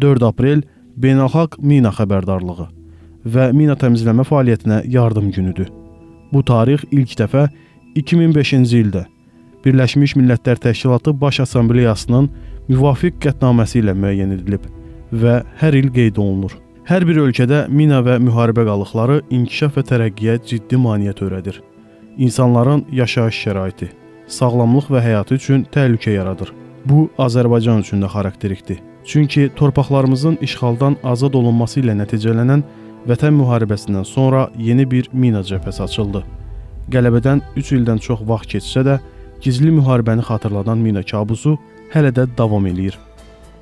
4 aprel Beynəlxalq Mina xəbərdarlığı və mina təmizləmə fəaliyyətinə yardım günüdür. Bu tarix ilk dəfə 2005-ci ildə Birləşmiş Millətlər Təşkilatı Baş Assambleyasının müvafiq qətnaməsi ilə müəyyən edilib və hər il qeyd olunur. Hər bir ölkədə mina və müharibə qalıqları inkişaf və tərəqqiyə ciddi maneə törədir. İnsanların yaşayış şəraiti, sağlamlıq və həyatı üçün təhlükə yaradır. Bu Azərbaycan üçün də xarakterikdir. Çünki torpaqlarımızın işğaldan azad olunması ilə nəticələnən Vətən müharibəsindən sonra yeni bir mina cəbhəsi açıldı. Qələbədən 3 ildən çox vaxt keçsə də, gizli müharibəni xatırladan mina kabusu hələ də davam eləyir.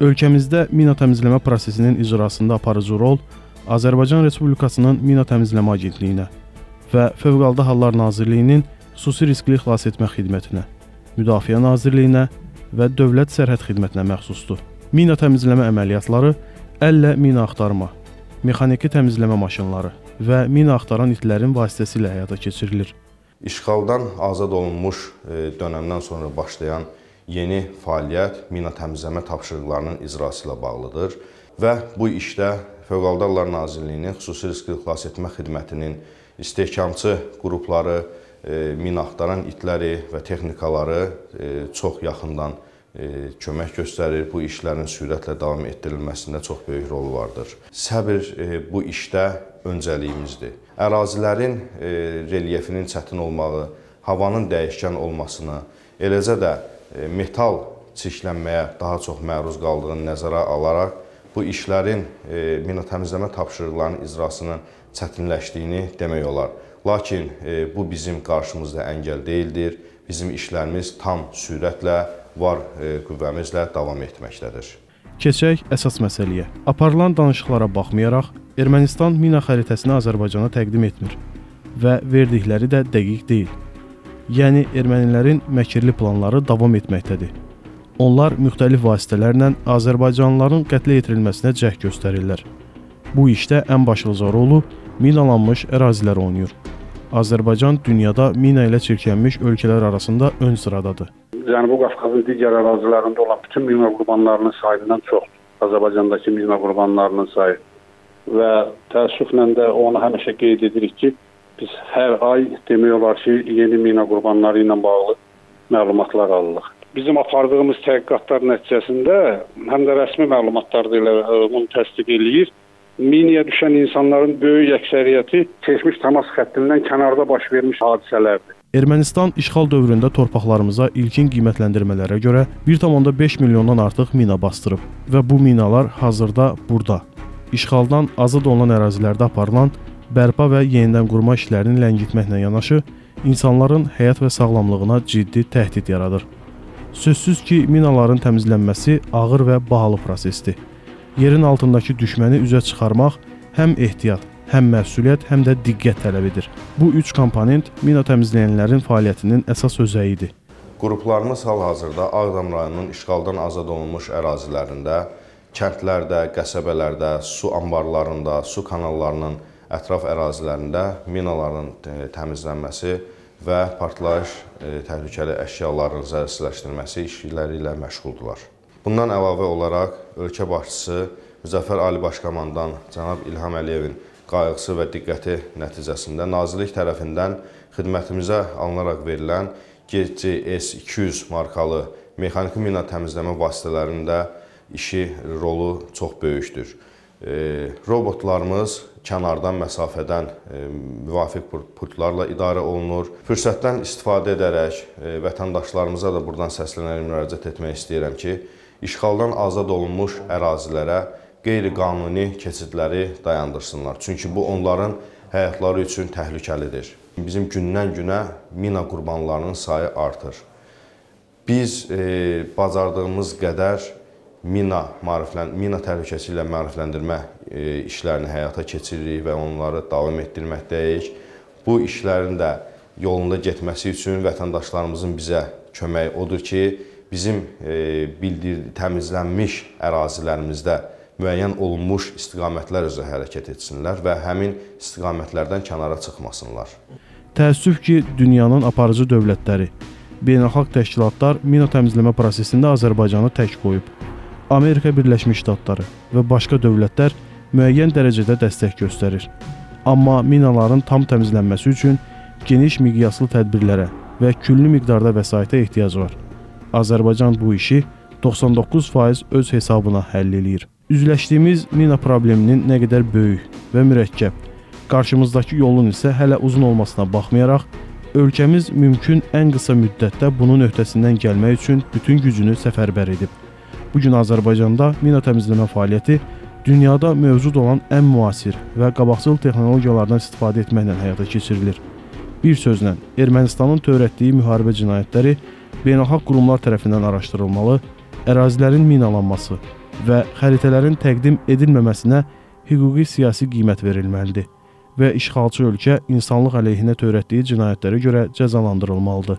Ölkəmizdə mina təmizləmə prosesinin icrasında aparıcı rol Azərbaycan Respublikasının Mina Təmizləmə Agentliyinə və Fövqəladə Hallar Nazirliyinin xüsusi riskli xilas etmə xidmətinə, Müdafiə Nazirliyinə və Dövlət Sərhəd Xidmətinə məxsusdur. Mina təmizləmə əməliyyatları əllə mina axtarma, mexaniki təmizləmə maşınları və mina axtaran itlərin vasitəsilə həyata keçirilir. İşğaldan azad olunmuş e, dönəmdən sonra başlayan yeni fəaliyyət mina təmizləmə tapşırıqlarının icrası ilə bağlıdır və bu işdə Fövqəladə Hallar Nazirliyinin xüsusi riskli xilas etmə xidmətinin istehkamçı qrupları, e, mina axtaran itləri və texnikaları e, çox yaxından kömək göstərir. Bu işlərin sürətlə davam etdirilməsində çox böyük rolu vardır. Səbr bu işdə öncəliyimizdir. Ərazilərin relyefinin çətin olmağı, havanın dəyişkən olmasını, eləcə də metal çirklənməyə daha çox məruz qaldığını nəzərə alaraq bu işlərin mina təmizləmə tapşırıqlarının icrasının çətinləşdiyini demək olar. Lakin bu bizim qarşımızda əngəl deyildir. Bizim işlərimiz tam sürətlə var e, qüvvəmizlə davam etməkdədir. Keçək əsas məsələyə. Aparılan danışıqlara baxmayaraq, Ermənistan mina xəritəsini Azərbaycana təqdim etmir və verdikləri də dəqiq deyil. Yəni ermənilərin məkirli planları davam etməkdədir. Onlar müxtəlif vasitələrlə azərbaycanlıların qətlə yetirilməsinə cəhd göstərirlər. Bu işdə ən başlıca rolu minalanmış ərazilər oynayır. Azərbaycan dünyada mina ilə çirklənmiş ölkələr arasında ön sıradadır. Cənubi Qafqazın digər ərazilərində olan bütün mina qurbanlarının sayından çoxdur. Azərbaycandakı mina qurbanlarının sayı. Və təəssüflə də onu həmişə qeyd edirik ki, biz hər ay demək olar ki, yeni mina qurbanları ilə bağlı məlumatlar alırıq. Bizim apardığımız təhqiqatlar nəticəsində həm də rəsmi məlumatlar da elə e, bunu təsdiq eləyir. Miniyə düşən insanların böyük əksəriyyəti keçmiş təmas xəttindən kənarda baş vermiş hadisələrdir. Ermənistan işğal dövründə torpaqlarımıza ilkin qiymətləndirmələrə görə 1.5 milyondan artıq mina bastırıb və bu minalar hazırda burada. İşğaldan azad olunan ərazilərdə aparılan bərpa və yenidən qurma işlərini ləngitməklə yanaşı, insanların həyat və sağlamlığına ciddi təhdid yaradır. Sözsüz ki, minaların təmizlənməsi ağır və bahalı prosesdir. Yerin altındakı düşməni üzə çıxarmaq həm ehtiyat, həm məsuliyyət, həm də diqqət tələb edir. Bu üç komponent mina təmizləyənlərin fəaliyyətinin əsas özəyidir. Qruplarımız hal-hazırda Ağdam rayonunun işğaldan azad olunmuş ərazilərində, kəndlərdə, qəsəbələrdə, su anbarlarında, su kanallarının ətraf ərazilərində minaların təmizlənməsi və partlayış e, təhlükəli əşyaların zərərsizləşdirilməsi işləri ilə məşğuldular. Bundan əlavə olaraq ölkə başçısı Müzəffər Ali Baş Komandan cənab İlham Əliyevin qayğısı və diqqəti nəticəsində nazirlik tərəfindən xidmətimizə alınaraq verilən GCS 200 markalı mexaniki mina təmizləmə vasitələrinin də işi, rolu çox böyükdür. Robotlarımız kənardan, məsafədən müvafiq pultlarla idarə olunur. Fürsətdən istifadə edərək vətəndaşlarımıza da buradan səslənərək müraciət etmək istəyirəm ki, işğaldan azad olunmuş ərazilərə qeyri-qanuni keçidləri dayandırsınlar. Çünki bu onların həyatları üçün təhlükəlidir. Bizim gündən-günə mina qurbanlarının sayı artır. Biz e, bacardığımız qədər mina maariflən mina təhlükəsi ilə maarifləndirmə e, işlərini həyata keçiririk və onları davam etdirməkdəyik. Bu işlərin də yolunda getməsi üçün vətəndaşlarımızın bizə köməyi odur ki, bizim e, bildir təmizlənmiş ərazilərimizdə müəyyən olunmuş istiqamətlər üzrə hərəkət etsinlər və həmin istiqamətlərdən kənara çıxmasınlar. Təəssüf ki, dünyanın aparıcı dövlətləri, beynəlxalq təşkilatlar mina təmizləmə prosesində Azərbaycanı tək qoyub. Amerika Birləşmiş Ştatları və başqa dövlətlər müəyyən dərəcədə dəstək göstərir. Amma minaların tam təmizlənməsi üçün geniş miqyaslı tədbirlərə və küllü miqdarda vəsaitə ehtiyac var. Azərbaycan bu işi 99% öz hesabına həll eləyir. Üzləşdiyimiz mina probleminin nə qədər böyük və mürəkkəb, qarşımızdakı yolun isə hələ uzun olmasına baxmayaraq, ölkəmiz mümkün ən qısa müddətdə bunun öhdəsindən gəlmək üçün bütün gücünü səfərbər edib. Bu gün Azərbaycanda mina təmizləmə fəaliyyəti dünyada mövcud olan ən müasir və qabaqcıl texnologiyalardan istifadə etməklə həyata keçirilir. Bir sözlə, Ermənistanın törətdiyi müharibə cinayətləri beynəlxalq qurumlar tərəfindən araşdırılmalı, ərazilərin minalanması və xəritələrin təqdim edilməməsinə hüquqi siyasi qiymət verilməlidir və işğalçı ölkə insanlıq əleyhinə törətdiyi cinayətlərə görə cəzalandırılmalıdır.